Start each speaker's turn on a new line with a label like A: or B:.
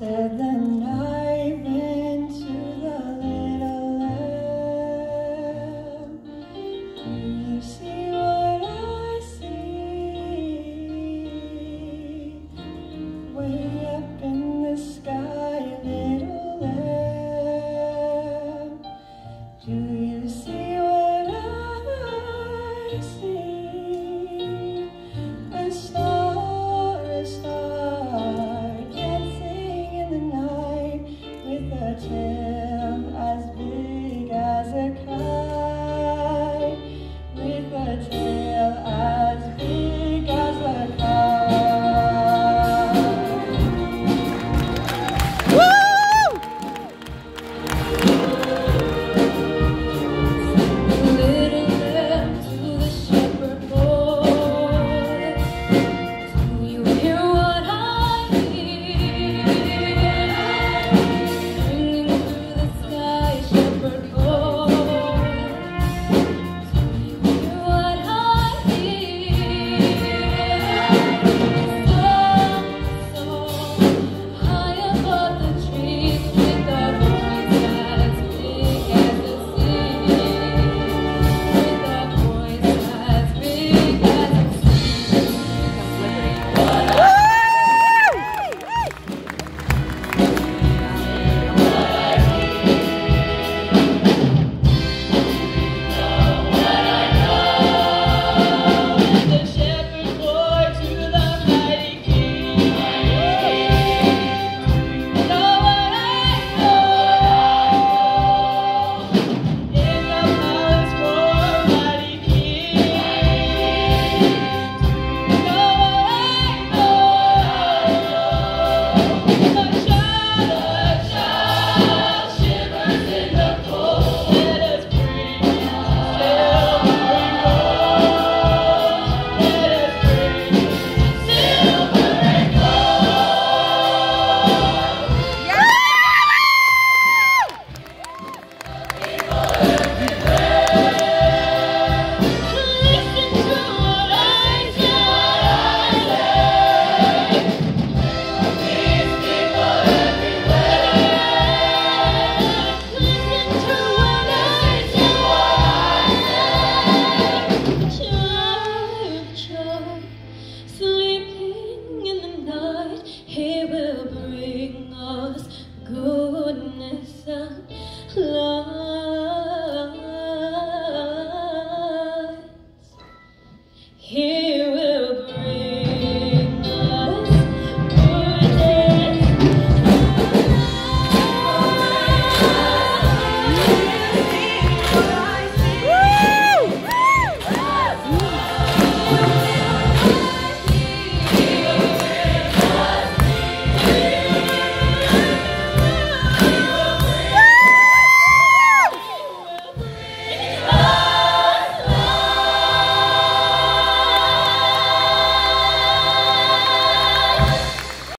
A: said the night.
B: Here